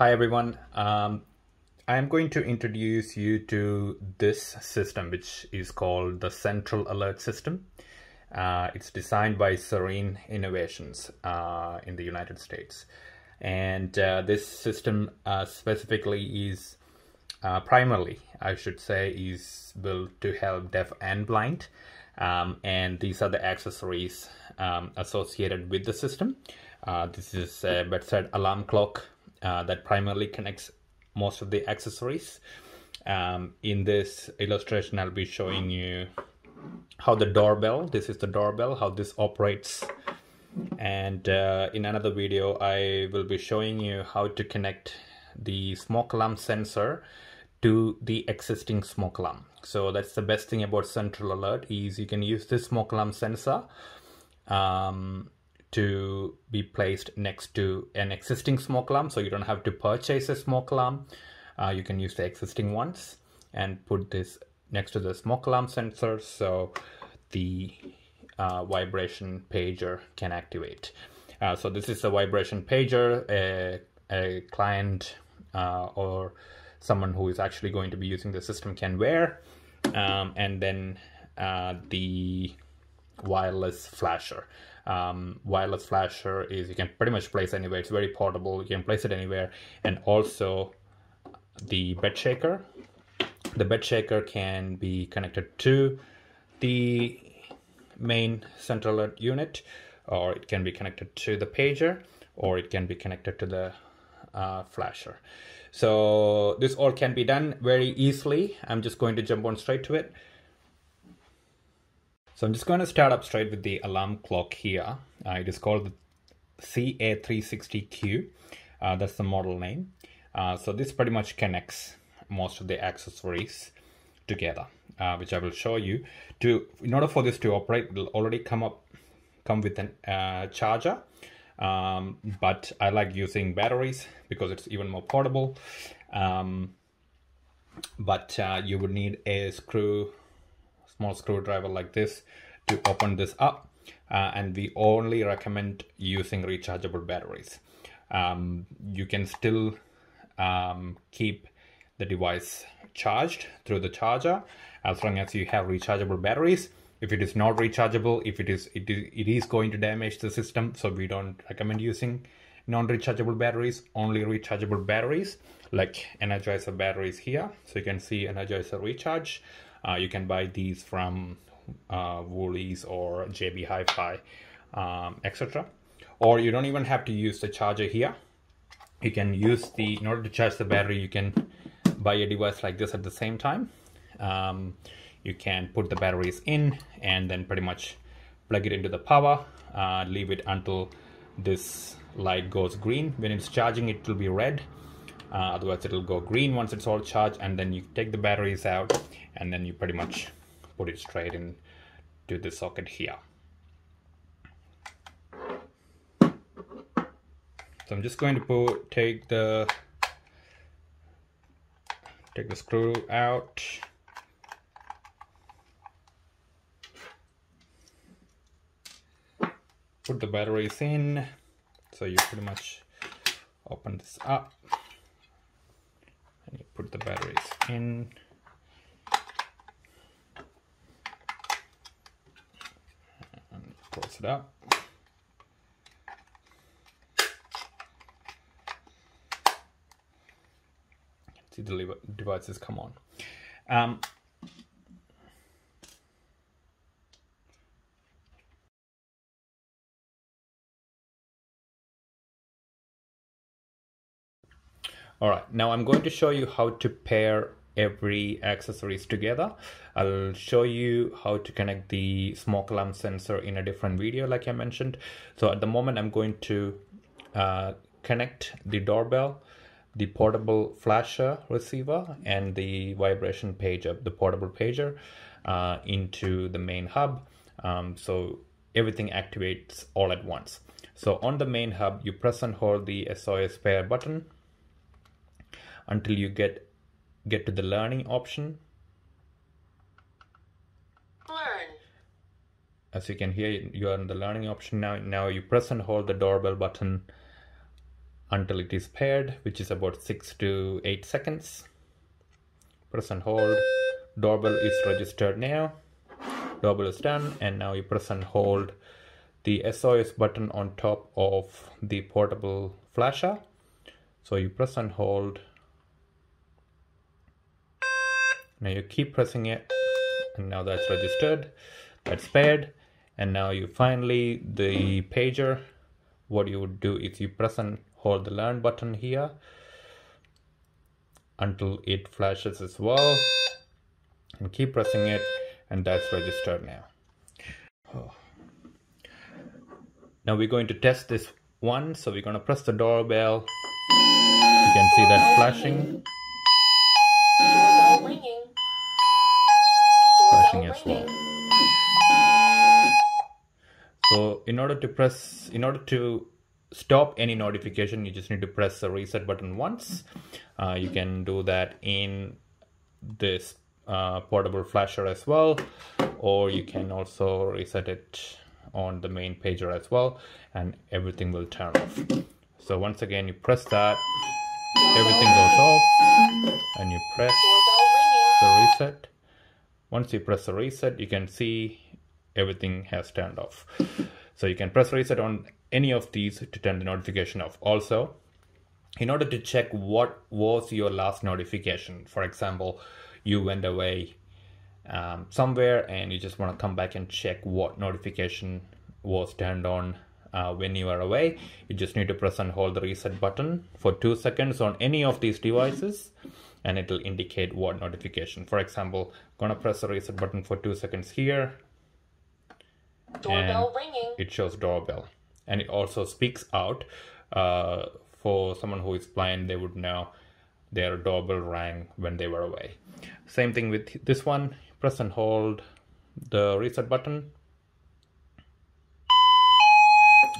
Hi everyone. Um, I am going to introduce you to this system which is called the Central Alert System. Uh, it's designed by Serene Innovations uh, in the United States. And uh, this system uh, specifically is uh, primarily, I should say, is built to help deaf and blind. Um, and these are the accessories um, associated with the system. Uh, this is a bedside alarm clock uh, that primarily connects most of the accessories. Um, in this illustration, I'll be showing you how the doorbell, this is the doorbell, how this operates. And uh, in another video, I will be showing you how to connect the smoke alarm sensor to the existing smoke alarm. So that's the best thing about Central Alert is you can use this smoke alarm sensor um, to be placed next to an existing smoke alarm so you don't have to purchase a smoke alarm. Uh, you can use the existing ones and put this next to the smoke alarm sensor so the uh, vibration pager can activate. Uh, so this is a vibration pager a, a client uh, or someone who is actually going to be using the system can wear um, and then uh, the wireless flasher um, wireless flasher is you can pretty much place anywhere. It's very portable. You can place it anywhere. And also the bed shaker. The bed shaker can be connected to the main central unit or it can be connected to the pager or it can be connected to the uh, flasher. So this all can be done very easily. I'm just going to jump on straight to it. So I'm just going to start up straight with the alarm clock here. Uh, it is called the CA360Q. Uh, that's the model name. Uh, so this pretty much connects most of the accessories together, uh, which I will show you. To in order for this to operate, it will already come up come with a uh, charger. Um, but I like using batteries because it's even more portable. Um, but uh, you would need a screw small screwdriver like this to open this up uh, and we only recommend using rechargeable batteries. Um, you can still um, keep the device charged through the charger as long as you have rechargeable batteries. If it is not rechargeable if it is it is, it is going to damage the system so we don't recommend using non-rechargeable batteries only rechargeable batteries like energizer batteries here. So you can see energizer recharge uh, you can buy these from uh, Woolies or JB Hi-Fi, um, etc. Or you don't even have to use the charger here. You can use the, in order to charge the battery, you can buy a device like this at the same time. Um, you can put the batteries in and then pretty much plug it into the power, uh, leave it until this light goes green. When it's charging, it will be red. Uh, otherwise, it'll go green once it's all charged, and then you take the batteries out and then you pretty much put it straight in to the socket here. So I'm just going to put take the take the screw out. Put the batteries in. So you pretty much open this up put the batteries in. close it up. See the devices come on. Um, All right, now I'm going to show you how to pair every accessories together. I'll show you how to connect the smoke alarm sensor in a different video like I mentioned. So at the moment I'm going to uh, connect the doorbell, the portable flasher receiver and the vibration pager, the portable pager uh, into the main hub. Um, so everything activates all at once. So on the main hub, you press and hold the SOS pair button until you get get to the learning option. Learn. As you can hear, you are in the learning option now. Now you press and hold the doorbell button until it is paired, which is about six to eight seconds. Press and hold. Doorbell is registered now. Doorbell is done, and now you press and hold the SOS button on top of the portable flasher. So you press and hold. Now you keep pressing it, and now that's registered. That's paired, and now you finally the pager. What you would do is you press and hold the learn button here until it flashes as well and keep pressing it and that's registered now oh. now we're going to test this one so we're going to press the doorbell you can see that flashing. As well. So in order to press in order to stop any notification you just need to press the reset button once. Uh, you can do that in this uh, portable flasher as well or you can also reset it on the main pager as well and everything will turn off. So once again you press that everything goes off and you press the reset. Once you press the reset, you can see everything has turned off. So you can press reset on any of these to turn the notification off. Also, in order to check what was your last notification, for example, you went away um, somewhere and you just want to come back and check what notification was turned on uh, when you are away, you just need to press and hold the reset button for two seconds on any of these devices and it will indicate what notification. For example, gonna press the reset button for two seconds here. Doorbell ringing. it shows doorbell. And it also speaks out uh, for someone who is blind they would know their doorbell rang when they were away. Same thing with this one. Press and hold the reset button.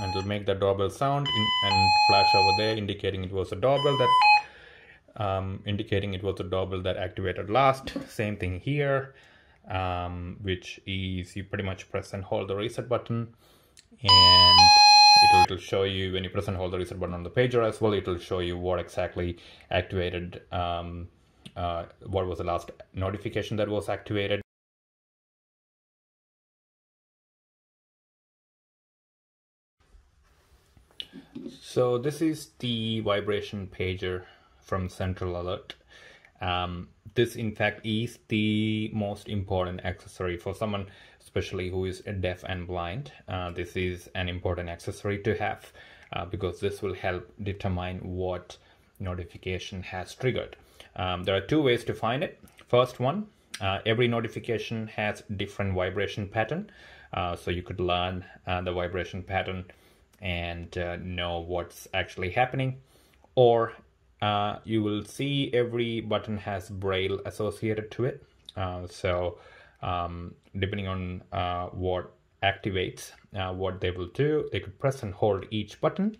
And it'll make the doorbell sound in, and flash over there indicating it was a doorbell that um, indicating it was a double that activated last. Same thing here um, which is you pretty much press and hold the reset button and it'll, show you when you press and hold the reset button on the pager as well it'll show you what exactly activated um, uh, what was the last notification that was activated. So this is the vibration pager from central alert. Um, this in fact is the most important accessory for someone especially who is deaf and blind. Uh, this is an important accessory to have uh, because this will help determine what notification has triggered. Um, there are two ways to find it. First one uh, every notification has different vibration pattern. Uh, so you could learn uh, the vibration pattern and uh, know what's actually happening or uh, you will see every button has braille associated to it. Uh, so um, depending on uh, what activates uh, what they will do they could press and hold each button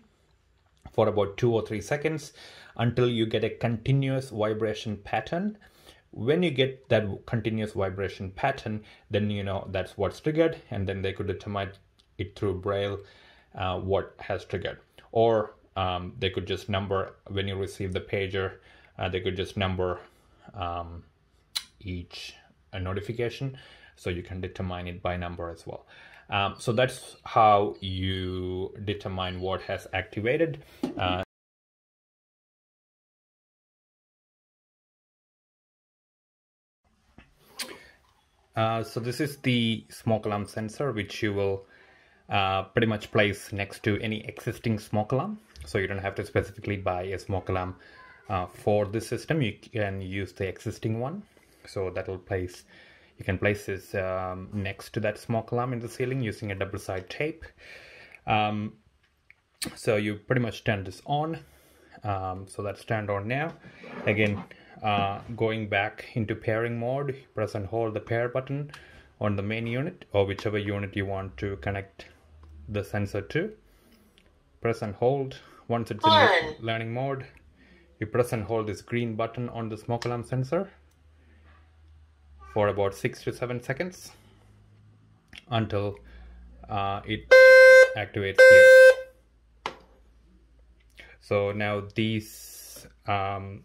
for about two or three seconds until you get a continuous vibration pattern. When you get that continuous vibration pattern then you know that's what's triggered and then they could determine it through braille uh, what has triggered. Or um, they could just number when you receive the pager uh, they could just number um, each uh, notification. So you can determine it by number as well. Um, so that's how you determine what has activated. Uh, uh, so this is the smoke alarm sensor which you will uh, pretty much place next to any existing smoke alarm. So you don't have to specifically buy a smoke alarm uh, for this system. You can use the existing one. So that will place, you can place this um, next to that smoke alarm in the ceiling using a double side tape. Um, so you pretty much turn this on. Um, so that's turned on now. Again, uh, going back into pairing mode, press and hold the pair button on the main unit or whichever unit you want to connect the sensor to. Press and hold. Once it's in learning mode, you press and hold this green button on the smoke alarm sensor for about 6 to 7 seconds until uh, it activates here. So now this um,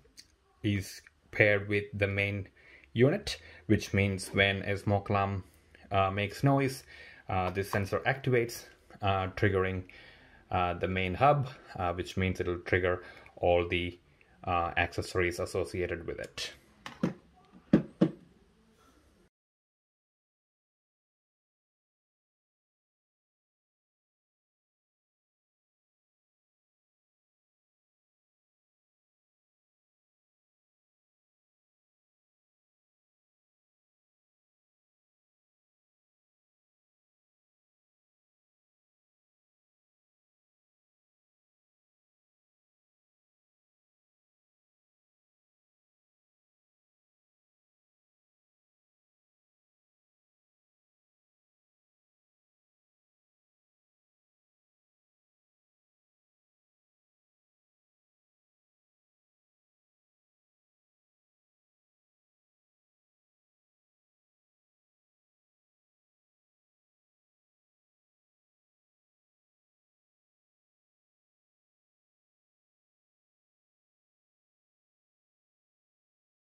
is paired with the main unit which means when a smoke alarm uh, makes noise uh, this sensor activates uh, triggering uh, the main hub, uh, which means it'll trigger all the uh, accessories associated with it.